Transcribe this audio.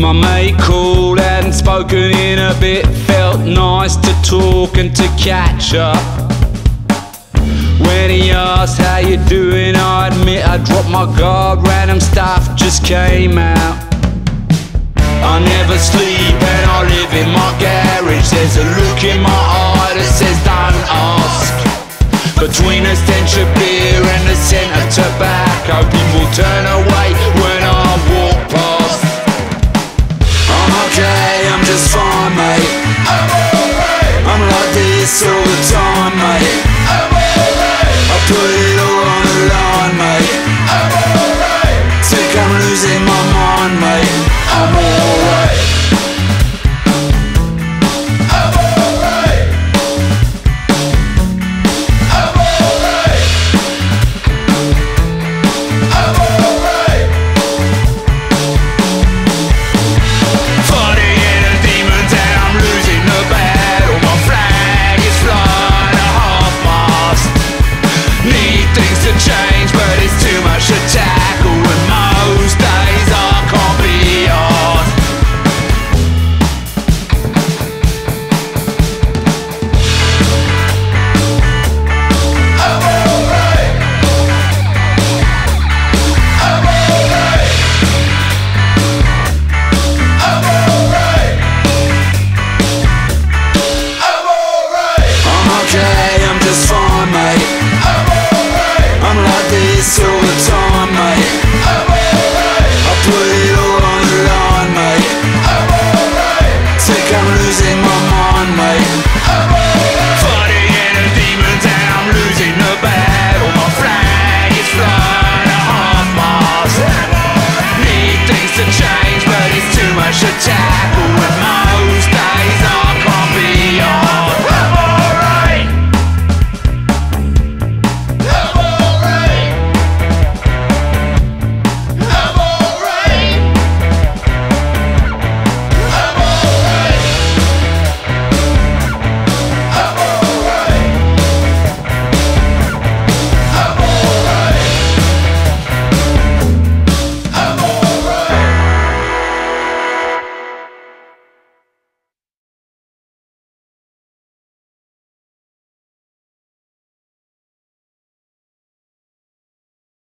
My mate called, hadn't spoken in a bit. Felt nice to talk and to catch up. When he asked how you doing, I admit I dropped my guard. Random stuff just came out. I never sleep and I live in my garage. There's a look in my to change, but it's too much to tackle. losing my mind, mate.